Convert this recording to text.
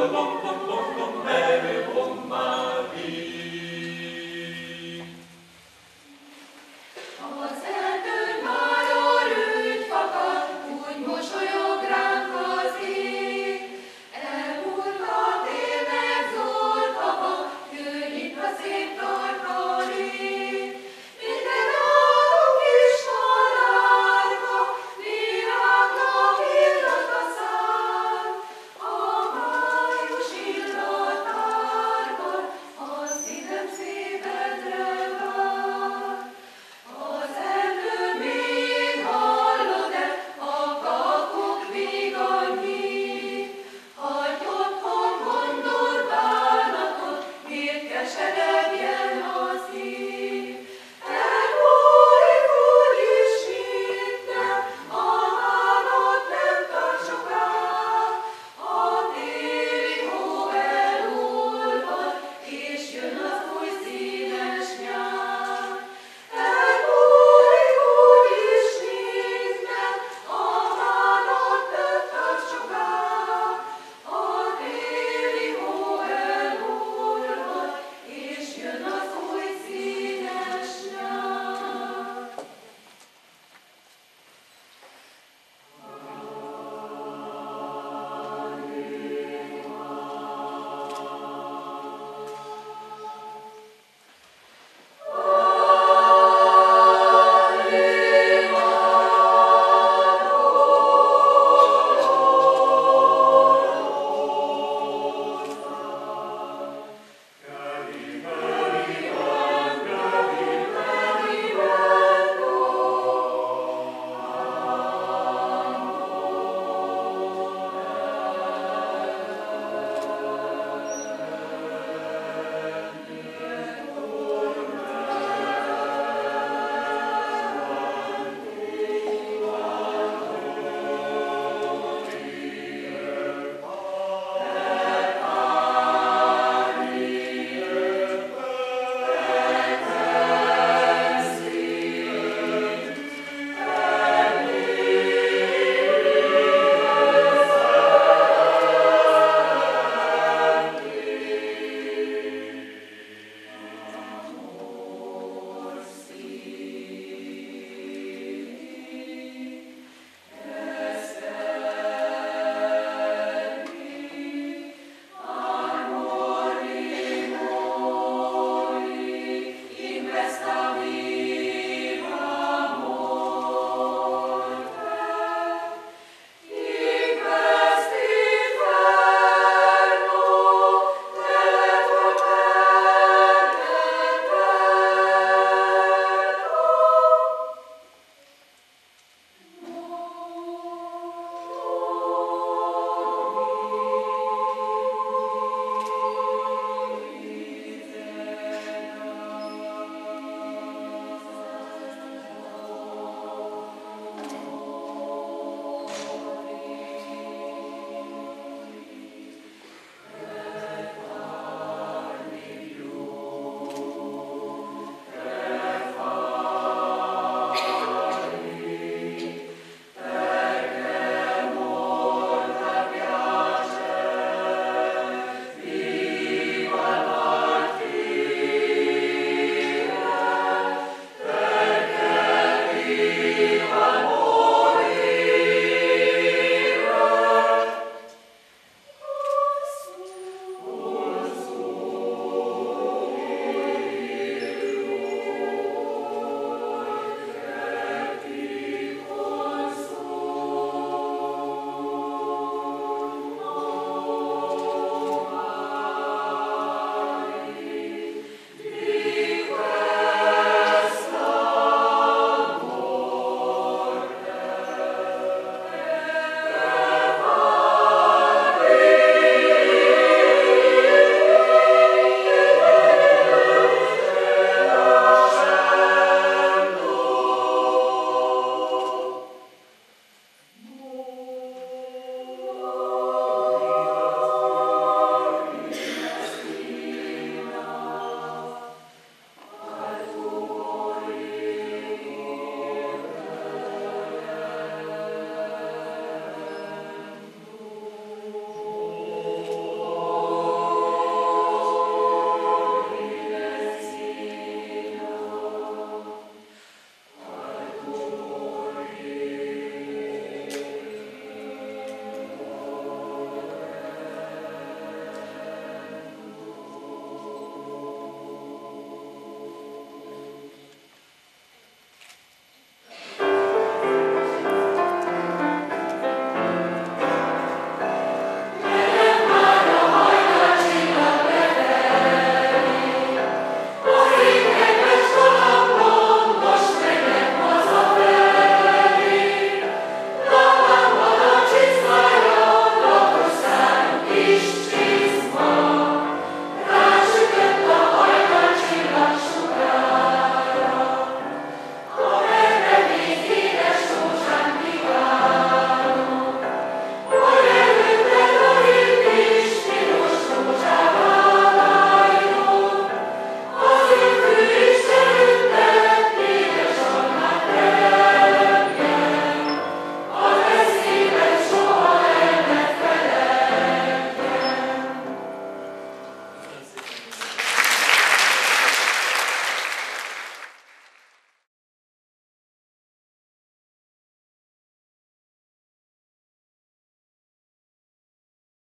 all alone.